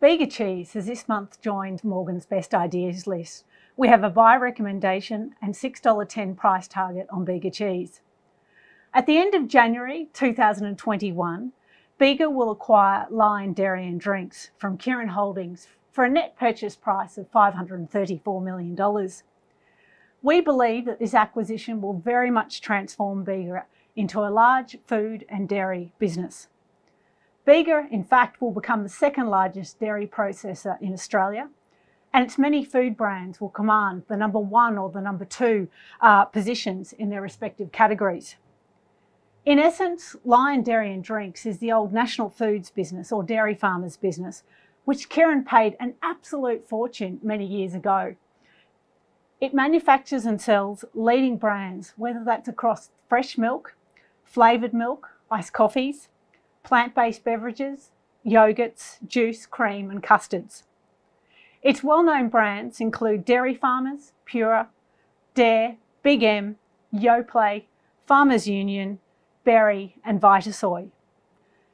Bega Cheese has this month joined Morgan's Best Ideas list. We have a buy recommendation and $6.10 price target on Bega Cheese. At the end of January 2021, Bega will acquire Lion Dairy and Drinks from Kirin Holdings for a net purchase price of $534 million. We believe that this acquisition will very much transform Bega into a large food and dairy business. Bega, in fact, will become the second largest dairy processor in Australia, and its many food brands will command the number one or the number two uh, positions in their respective categories. In essence, Lion Dairy and Drinks is the old National Foods business or dairy farmers business, which Kirin paid an absolute fortune many years ago. It manufactures and sells leading brands, whether that's across fresh milk, flavoured milk, iced coffees, plant-based beverages, yogurts, juice, cream and custards. Its well-known brands include Dairy Farmers, Pura, Dare, Big M, Yoplait, Farmers Union, Berri and Vitasoy.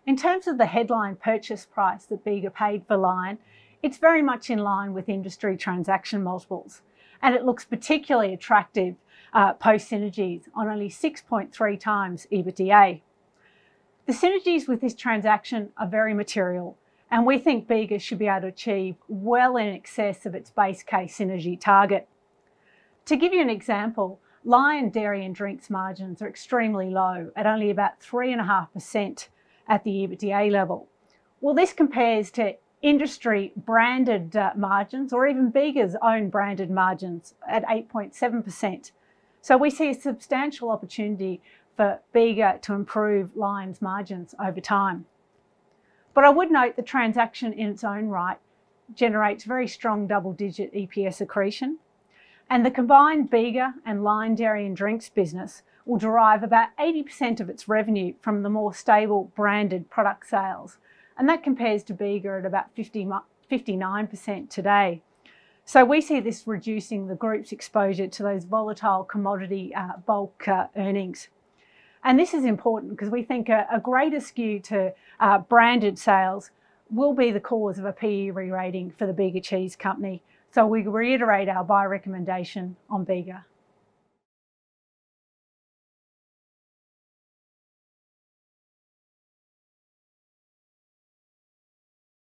In terms of the headline purchase price that Bega paid for Lion, it's very much in line with industry transaction multiples, and it looks particularly attractive uh, post synergies on only 6.3 times EBITDA. The synergies with this transaction are very material, and we think Bega should be able to achieve well in excess of its base case synergy target. To give you an example, Lion Dairy and Drinks margins are extremely low at only about 3.5% at the EBITDA level. Well, this compares to industry branded uh, margins or even Bega's own branded margins at 8.7%. So we see a substantial opportunity for Bega to improve Lion's margins over time. But I would note the transaction in its own right generates very strong double-digit EPS accretion, and the combined Bega and Lion Dairy and Drinks business will derive about 80% of its revenue from the more stable branded product sales, and that compares to Bega at about 50, 59% today. So we see this reducing the group's exposure to those volatile commodity uh, bulk uh, earnings. And this is important because we think a, a greater skew to uh, branded sales will be the cause of a PE re-rating for the Bega Cheese Company. So we reiterate our buy recommendation on Bega.